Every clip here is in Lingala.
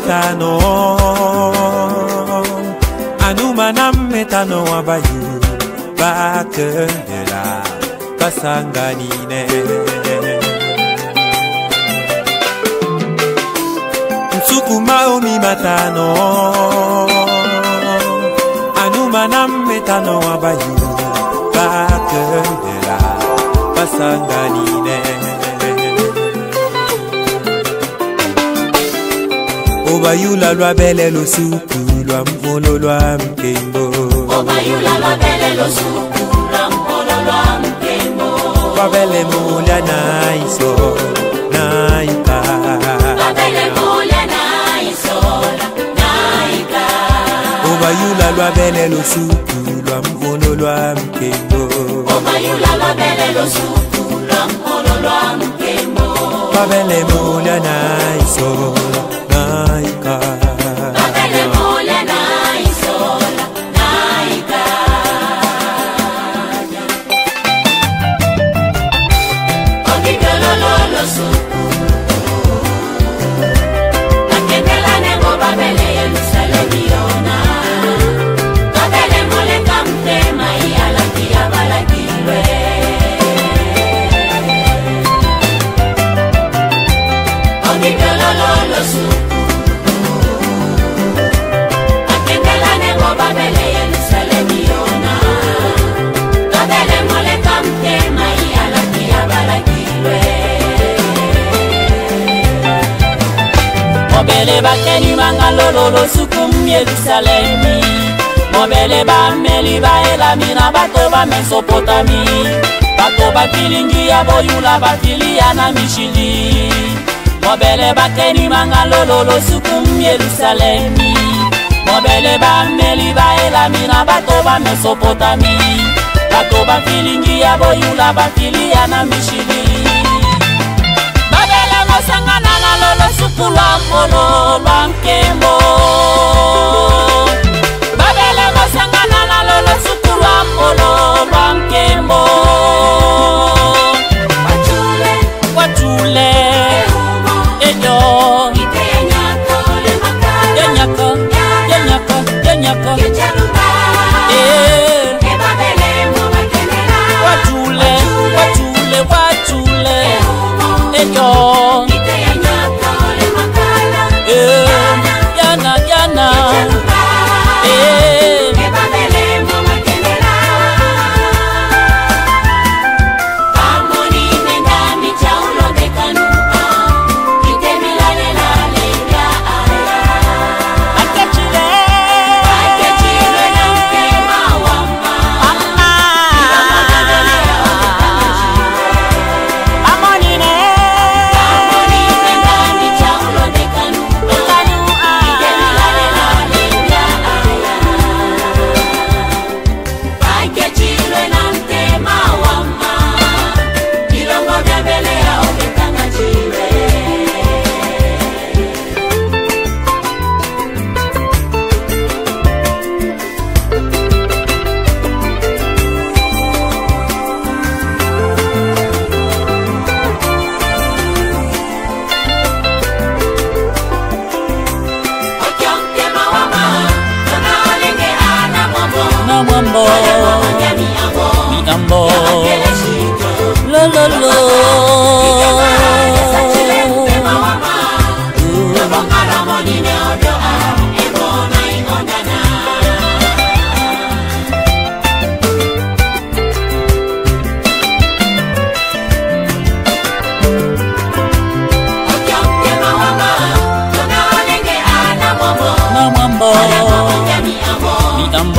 たのあのまなめたのはばゆばくねらかさんがにねつくまをみまたのあのまなめたのはばゆばくねらかさんがにね Obayula lwabele lusuku lwa molo lwa mkembo Obayula lwabele lusuku lwa molo lwa mkembo Babele mulya naiso naika Babele mulya naiso naika Obayula lwabele lusuku lwa molo lwa mkembo Obayula lwabele lusuku lwa molo lwa mkembo Babele mulya naiso naika corazón. mobele bakeni banga lololo sukumu yerusalemi mobele bameli baelami na bato ba mesopotami bato bafilingi ya boyula bafili ya na mishili mobele bakeni banga lololo sukumu yerusalemi mobele bameli baelami na bato ba mesopotami bato bafilingi ya boyula bafili ya na mishili osangana na lolo supu lwa molo lwa nkembo babele bosangana na lolo supu lwa molo lwa nkembo wacule wacule moko lololo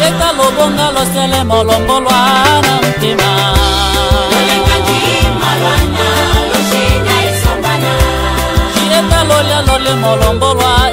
yeka lobonga losele molongolwa na motema yeka lolia lole molongolwa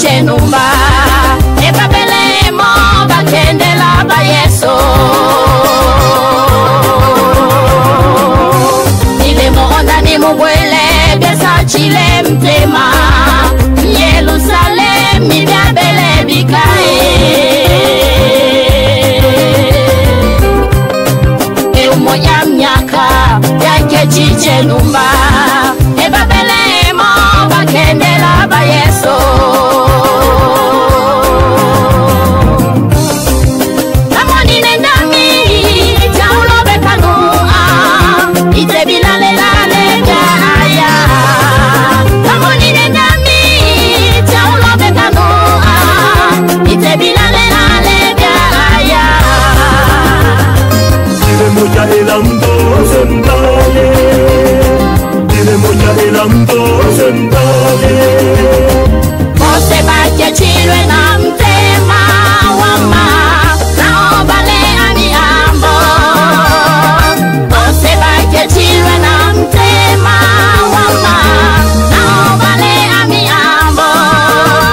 e va bene chenumba Eba belemo bakende laba yeso Nile moonda ni mugwele gesa chile mtema Yerusalem ni bele bikae Eu moya myaka yake chichenumba Eba belemo bakende laba yeso helando sentale Nimemoja helando sentale Mose bache chilwe na mtema wama Naobale ani ambo Mose bache chilwe na mtema wama Naobale ani ambo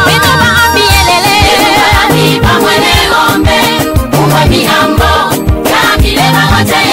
Mitoba apielele Mitoba apipa mwene ombe Umwa mihambo Kamilema hotel